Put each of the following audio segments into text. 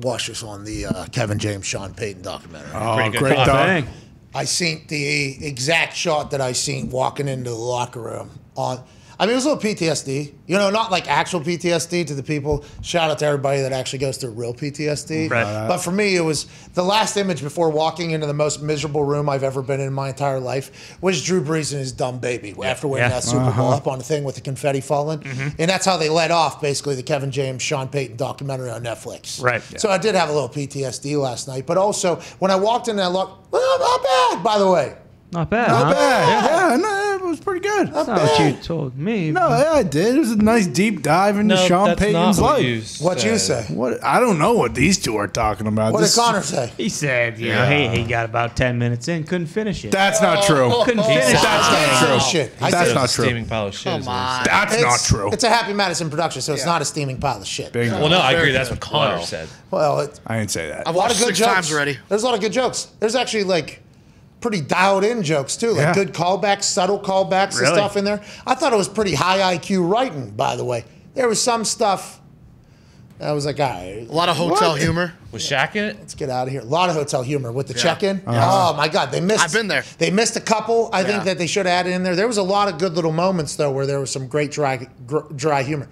watched this on the uh, Kevin James, Sean Payton documentary. Oh, Pretty great call. dog. I seen the exact shot that I seen walking into the locker room on. I mean, it was a little PTSD. You know, not like actual PTSD to the people. Shout out to everybody that actually goes through real PTSD. Right. But for me, it was the last image before walking into the most miserable room I've ever been in my entire life was Drew Brees and his dumb baby after winning Yeah. that Super Bowl uh-huh. up on the thing with the confetti falling. Mm-hmm. And that's how they led off basically the Kevin James, Sean Payton documentary on Netflix. Right. So I did have a little PTSD last night. But also, when I walked in that lock, well, not bad, by the way. Not bad. Not huh? bad. Yeah, no, it was pretty good. That's not what you told me. No, yeah, I did. It was a nice deep dive into No, Sean that's Payton's not what life. you What you said. say? What I don't know what these two are talking about. What did This- Connor say? He said, you know, Yeah. he, he got about 10 minutes in, couldn't finish it. That's not true. couldn't finish it. That's not true. Shit. I That's said- not true. Steaming pile of shit. is Come what he on. said. That's not It's- true. It's a Happy Madison production, so it's not a steaming pile of shit. Bingo. Well, no, I agree. That's what Connor said. Well, it, I didn't say that. A lot watched of good six jokes. times already. There's a lot of good jokes. There's actually like pretty dialed in jokes too, like Yeah. good callbacks, subtle callbacks and stuff in there. I thought it was pretty high IQ writing, by the way. There was some stuff that was like, all right, A lot of hotel What? humor. Was Shaq in it? let's get out of here. A lot of hotel humor with the Yeah. check-in. Uh-huh. Oh my God, they missed. I've been there. They missed a couple. I Yeah. think that they should have added in there. There was a lot of good little moments though, where there was some great dry, gr- dry humor.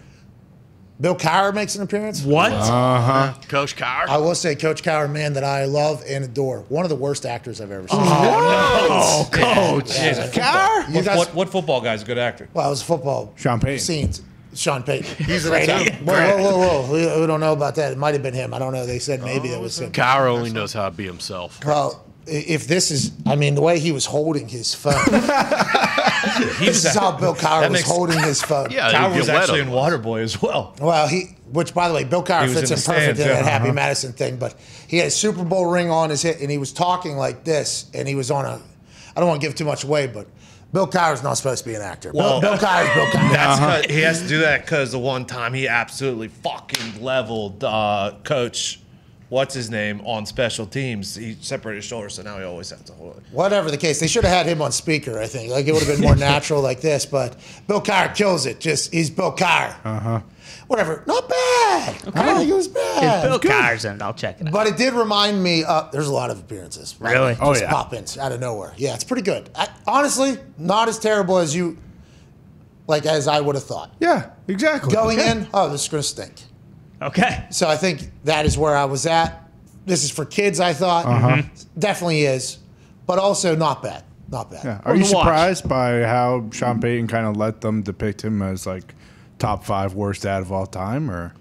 Bill Cowher makes an appearance. What? Uh-huh. Coach Coward. I will say, Coach Cowher, man that I love and adore. One of the worst actors I've ever seen. oh, coach. Yeah, he's a Car? football- What, guys- what, what football guy's a good actor? Well, it was football. Sean Payton. Scenes. Sean Payton. He's in Great it too. actor. Whoa, whoa, whoa, whoa. We, we don't know about that. It might have been him. I don't know. They said maybe that was him. Cowher only knows how to be himself. Well, if this is, I mean, the way he was holding his phone. He this is how Bill Cowher was makes- holding his phone. Yeah, Cowher was actually on in. Waterboy as well. Well, he, which by the way, Bill Cowher fits in in, perfect stands, in that. Happy Uh-huh. Madison thing. But he had a Super Bowl ring on his hit, and he was talking like this, and he was on a. I don't want to give too much away, but Bill Cowher's not supposed to be an actor. Well- Bill, Bill Cowher's Bill Cowher. That's 'cause- he has to do that because the one time he absolutely fucking leveled uh, coach. What's his name on special teams? He separated his shoulder, so now he always has to hold it. Whatever the case, they should have had him on speaker. I think like it would have been more natural like this. But Bill Cowher kills it. Just he's Bill Cowher. Uh huh. Whatever. Not bad. I don't think it was If bad. Bill Cowher's in it, I'll check it out. But it did remind me. Uh, there's a lot of appearances. by the Really? way, Oh, yeah. pop-ins out of nowhere. Yeah, it's pretty good. I, honestly, not as terrible as you, like as I would have thought. Yeah, exactly. Going Yeah. in, oh, this is gonna stink. Okay. So I think that is where I was at. This is for kids. I thought Uh-huh. definitely is, but also not bad. Not bad. Yeah. Are Worth you a watch. surprised by how Sean Payton kind of let them depict him as like top five worst dad of all time? Or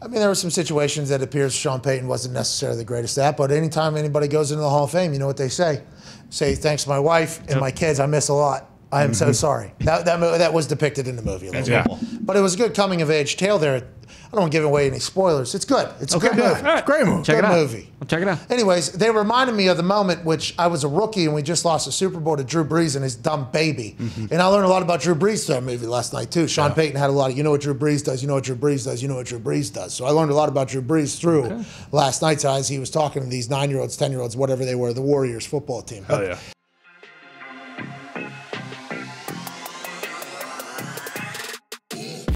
I mean, there were some situations that appears Sean Payton wasn't necessarily the greatest at, but anytime anybody goes into the Hall of Fame, you know what they say? Say thanks to my wife and my kids. I miss a lot. I am so sorry. That, that that was depicted in the movie. A little Yeah. bit. But it was a good coming of age tale there. I don't want to give away any spoilers. It's good. It's a good Yeah. movie. Right. great movie. Check Good it out. movie. I'll check it out. Anyways, they reminded me of the moment which I was a rookie and we just lost a Super Bowl to Drew Brees and his dumb baby. Mm-hmm. And I learned a lot about Drew Brees through that movie last night too. Sean Payton had a lot of, you know what Drew Brees does, you know what Drew Brees does, you know what Drew Brees does. So I learned a lot about Drew Brees through last night's as he was talking to these nine year olds, 10 year olds, whatever they were, the Warriors football team. But yeah.